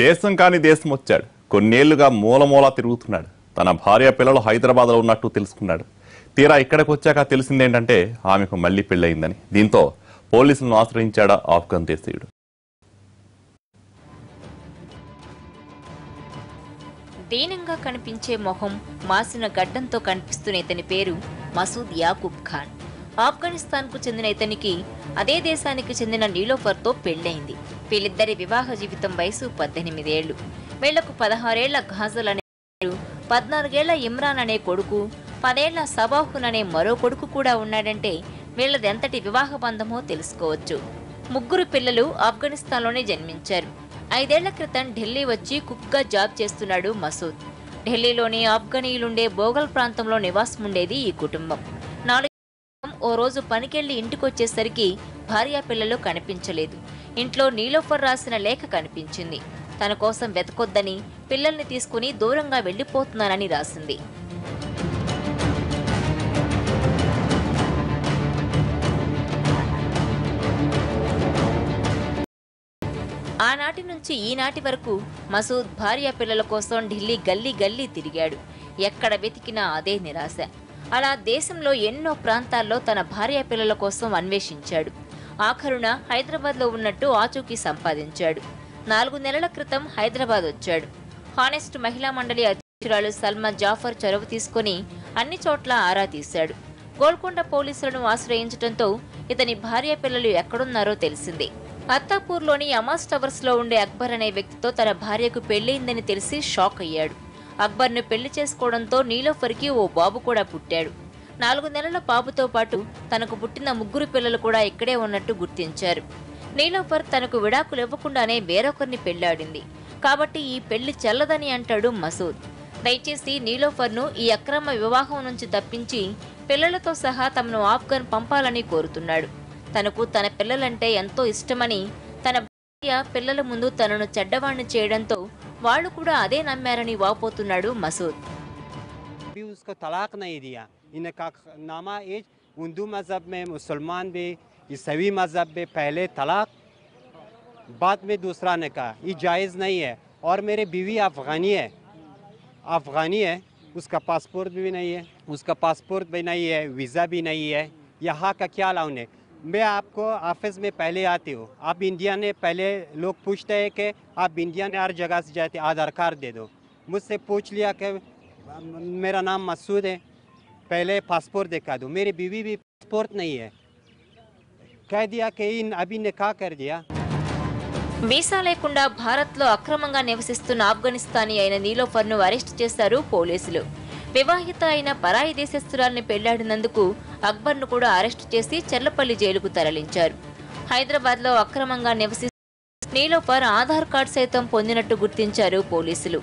దేశం కాని దేశం వచ్చాడు. కొన్నేళ్ళుగా మూల తిరుగుతున్నాడు. తన భార్య పిల్లలు హైదరాబాద్లో ఉన్నట్టు తెలుసుకున్నాడు. తీరా ఇక్కడికి వచ్చాక తెలిసిందేంటంటే ఆమెకు మళ్ళీ పెళ్ళయిందని. దీంతో పోలీసులను ఆశ్రయించాడా ఆఫ్ఘన్ దేశీయుడు. దీనంగా కనిపించే మొహం మాసిన గడ్డంతో కనిపిస్తున్న ఇతని పేరు మసూద్ యాకూబ్ ఖాన్. ఆఫ్ఘనిస్తాన్కు చెందిన ఇతనికి అదే దేశానికి చెందిన నీలోఫర్తో పెళ్ళైంది వీళ్ళిద్దరి వివాహ జీవితం వయసు పద్దెనిమిదేళ్ళు వీళ్ళకు పదహారేళ్ళ ఘాజల్ అనే పద్నాలుగేళ్ళ ఇమ్రాన్ అనే కొడుకు పదేళ్ళ సబాహున్ అనే మరో కొడుకు కూడా ఉన్నాడంటే వీళ్ళది ఎంతటి వివాహ బంధమో తెలుసుకోవచ్చు. ముగ్గురు పిల్లలు ఆఫ్ఘనిస్తాన్లోనే జన్మించారు. ఐదేళ్ళ క్రితం ఢిల్లీ వచ్చి కుక్గా జాబ్ చేస్తున్నాడు మసూద్. ఢిల్లీలోని ఆఫ్ఘనీయులుండే బోగల్ ప్రాంతంలో నివాసం ఉండేది ఈ కుటుంబం. ఓ రోజు పనికెళ్ళి ఇంటికొచ్చేసరికి భార్య పిల్లలు కనిపించలేదు. ఇంట్లో నీలోఫర్ రాసిన లేఖ కనిపించింది. తన కోసం వెతకొద్దని పిల్లల్ని తీసుకుని దూరంగా వెళ్ళిపోతున్నానని రాసింది. ఆనాటి నుంచి ఈనాటి వరకు మసూద్ భార్య పిల్లల కోసం ఢిల్లీ గల్లీ గల్లీ తిరిగాడు. ఎక్కడ వెతికినా అదే నిరాశ. అలా దేశంలో ఎన్నో ప్రాంతాల్లో తన భార్య పిల్లల కోసం అన్వేషించాడు. ఆఖరున హైదరాబాద్లో ఉన్నట్టు ఆచూకీ సంపాదించాడు. నాలుగు నెలల క్రితం హైదరాబాద్ వచ్చాడు. హానెస్ట్ మహిళా మండలి అధ్యక్షురాలు సల్మా జాఫర్ చొరవ తీసుకుని అన్ని చోట్ల ఆరా తీశాడు. గోల్కొండ పోలీసులను ఆశ్రయించడంతో ఇతని భార్య పిల్లలు ఎక్కడున్నారో తెలిసింది. అత్తాపూర్లోని అమాస్ టవర్స్లో ఉండే అక్బర్ అనే వ్యక్తితో తన భార్యకు పెళ్ళయిందని తెలిసి షాక్ అయ్యాడు. అక్బర్ను పెళ్ళి చేసుకోవడంతో నీలోఫర్కి ఓ బాబు కూడా పుట్టాడు. నాలుగు నెలల బాబుతో పాటు తనకు పుట్టిన ముగ్గురు పిల్లలు కూడా ఇక్కడే ఉన్నట్టు గుర్తించారు. నీలోఫర్ తనకు విడాకులు ఇవ్వకుండానే వేరొకరిని పెళ్ళాడింది. కాబట్టి ఈ పెళ్ళి చెల్లదని అంటాడు మసూద్. దయచేసి నీలోఫర్ను ఈ అక్రమ వివాహం నుంచి తప్పించి పిల్లలతో సహా తమను ఆఫ్ఘన్ పంపాలని కోరుతున్నాడు. తనకు తన పిల్లలంటే ఎంతో ఇష్టమని తన భార్య పిల్లల ముందు తనను చెడ్డవాణ్ణి చేయడంతో వాళ్ళు కూడా అదే నమ్మారని వాపోతున్నాడు మసూద్ भी उसको तलाक नहीं दिया इनका नामा एज हिंदू मज़हब में मुसलमान भी ईसाई मज़हब में पहले तलाक बाद में दूसरा निकाह ये जायज़ नहीं है और मेरी बीवी अफ़गानी है अफ़गानी है उसका पासपोर्ट भी नहीं है उसका पासपोर्ट भी नहीं है वीज़ा भी नहीं है यहाँ का क्या लाउन है मैं आपको ऑफिस में पहले आती हूँ आप इंडिया ने पहले लोग पूछते हैं कि आप इंडिया ने हर जगह से जाते आधार कार्ड दे दो मुझसे पूछ लिया कि मेरा नाम मसूद है पहले पासपोर्ट दिखा दो मेरी बीवी भी पासपोर्ट नहीं है कह दिया कि इन अभी निकाह कर दिया వీసా లేకుండా భారత్లో అక్రమంగా నివసిస్తున్న ఆఫ్ఘనిస్తానీ అయిన నీలోఫర్ను అరెస్ట్ చేశారు పోలీసులు వివాహిత అయిన పరాయి దేశస్తురాల్ని పెళ్ళాడినందుకు అక్బర్ను కూడా అరెస్టు చేసి చెర్లపల్లి జైలుకు తరలించారు. హైదరాబాద్లో అక్రమంగా నివసిస్తున్న నీలోఫర్ ఆధార్ కార్డు సైతం పొందినట్టు గుర్తించారు పోలీసులు.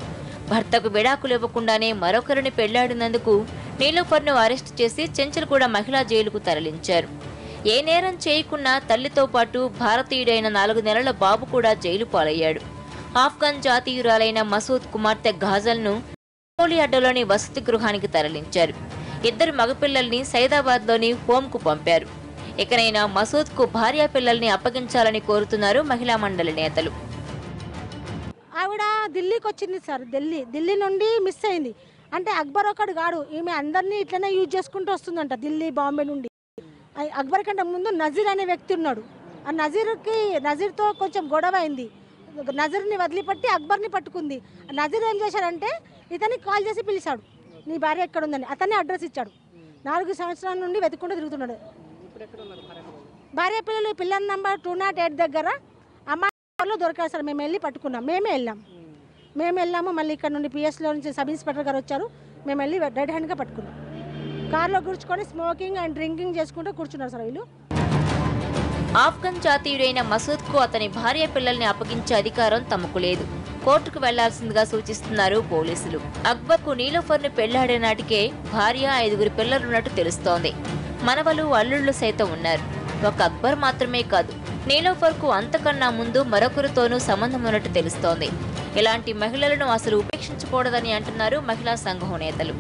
భర్తకు విడాకులు ఇవ్వకుండానే మరొకరిని పెళ్ళాడినందుకు నీలోఫర్ను అరెస్టు చేసి చెంచల్గూడ మహిళా జైలుకు తరలించారు. ఏ నేరం చేయకున్నా తల్లితో పాటు భారతీయుడైన నాలుగు నెలల బాబు కూడా జైలు పాలయ్యాడు. ఆఫ్ఘన్ జాతీయురాలైన మసూద్ కుమార్తె ఘాజల్ను పోలి అడ్డలోని వసతి గృహానికి తరలించారు. ఇద్దరు మగపిల్లల్ని సైదాబాద్లోని హోంకు పంపారు. ఇకనైనా మసూద్కు భార్య పిల్లల్ని అప్పగించాలని కోరుతున్నారు మహిళా మండలి నేతలు. ఆవిడ ఢిల్లీకి వచ్చింది సార్ ఢిల్లీ. ఢిల్లీ నుండి మిస్ అయింది. అంటే అక్బర్ ఒకడు కాడు ఈమె అందరినీ ఇట్లనే యూజ్ చేసుకుంటూ వస్తుందంట ఢిల్లీ బాంబే నుండి. అక్బర్ కంటే ముందు నజీర్ అనే వ్యక్తి ఉన్నాడు. ఆ నజీర్కి నజీర్తో కొంచెం గొడవ అయింది. నజర్ని వదిలిపెట్టి అక్బర్ని పట్టుకుంది. నజర్ ఏం చేశాడంటే ఇతనికి కాల్ చేసి పిలిచాడు. నీ భార్య ఎక్కడ ఉందని అతనే అడ్రస్ ఇచ్చాడు. నాలుగు సంవత్సరాల నుండి వెతుక్కుంటూ తిరుగుతున్నాడు. భార్య పిల్లలు పిల్లల నంబర్ టూ నాట్ ఎయిట్ దగ్గర అమ్మాయిలో దొరికారు సార్. మేము వెళ్ళి పట్టుకున్నాం. మేమే వెళ్ళాం. మేము వెళ్ళాము. మళ్ళీ ఇక్కడ నుండి పిఎస్లో నుంచి సబ్ ఇన్స్పెక్టర్ గారు వచ్చారు. మేము వెళ్ళి రెడ్ హ్యాండ్గా పట్టుకున్నాం. కార్లో కూర్చుకొని స్మోకింగ్ అండ్ డ్రింకింగ్ చేసుకుంటూ కూర్చున్నారు సార్ వీళ్ళు. ఆఫ్ఘన్ జాతీయుడైన మసూద్కు అతని భార్య పిల్లల్ని అప్పగించే అధికారం తమకు లేదు. కోర్టుకు వెళ్ళాల్సిందిగా సూచిస్తున్నారు పోలీసులు. అక్బర్కు నీలోఫర్ను పెళ్ళాడే నాటికే భార్య ఐదుగురు పిల్లలున్నట్టు తెలుస్తోంది. మనవలు అల్లుళ్ళు సైతం ఉన్నారు. ఒక అక్బర్ మాత్రమే కాదు నీలోఫర్కు అంతకన్నా ముందు మరొకరితోనూ సంబంధం ఉన్నట్టు తెలుస్తోంది. ఇలాంటి మహిళలను అసలు ఉపేక్షించకూడదని అంటున్నారు మహిళా సంఘం నేతలు.